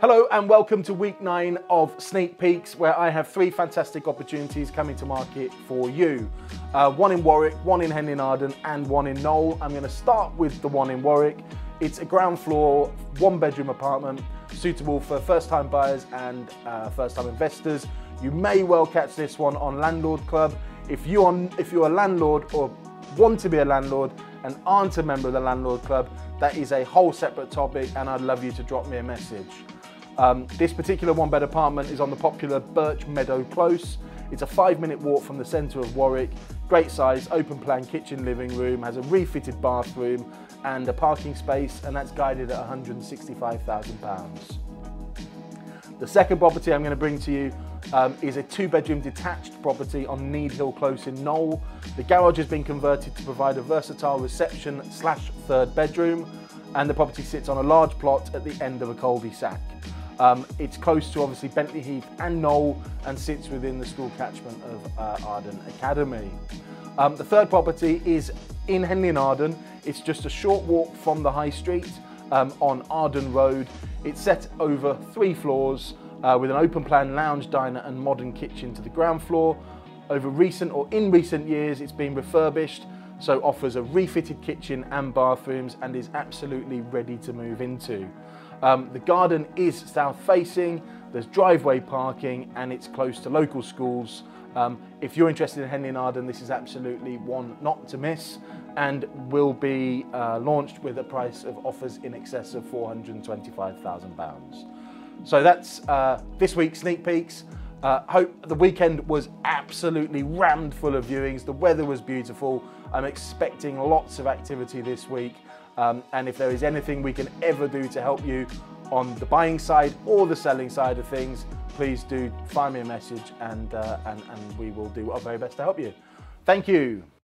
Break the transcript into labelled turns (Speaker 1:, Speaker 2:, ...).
Speaker 1: Hello and welcome to week nine of Sneak Peeks, where I have three fantastic opportunities coming to market for you. Uh, one in Warwick, one in Henley Arden, and one in Knowle. I'm going to start with the one in Warwick. It's a ground floor, one bedroom apartment, suitable for first time buyers and uh, first time investors. You may well catch this one on Landlord Club. If, you are, if you're a landlord or want to be a landlord and aren't a member of the Landlord Club, that is a whole separate topic, and I'd love you to drop me a message. Um, this particular one bed apartment is on the popular Birch Meadow Close. It's a five minute walk from the centre of Warwick. Great size, open plan kitchen living room, has a refitted bathroom and a parking space, and that's guided at £165,000. The second property I'm going to bring to you um, is a two bedroom detached property on Needhill Close in Knowle. The garage has been converted to provide a versatile reception slash third bedroom and the property sits on a large plot at the end of a cul-de-sac. Um, it's close to obviously Bentley Heath and Knowle and sits within the school catchment of uh, Arden Academy. Um, the third property is in Henley in Arden. It's just a short walk from the high street um, on Arden Road. It's set over three floors uh, with an open plan lounge, diner and modern kitchen to the ground floor. Over recent or in recent years, it's been refurbished, so offers a refitted kitchen and bathrooms and is absolutely ready to move into. Um, the garden is south facing, there's driveway parking and it's close to local schools. Um, if you're interested in Henley in Arden, this is absolutely one not to miss and will be uh, launched with a price of offers in excess of £425,000. So that's uh, this week's sneak peeks. Uh, hope the weekend was absolutely rammed full of viewings. The weather was beautiful. I'm expecting lots of activity this week. Um, and if there is anything we can ever do to help you on the buying side or the selling side of things, please do find me a message and, uh, and, and we will do our very best to help you. Thank you.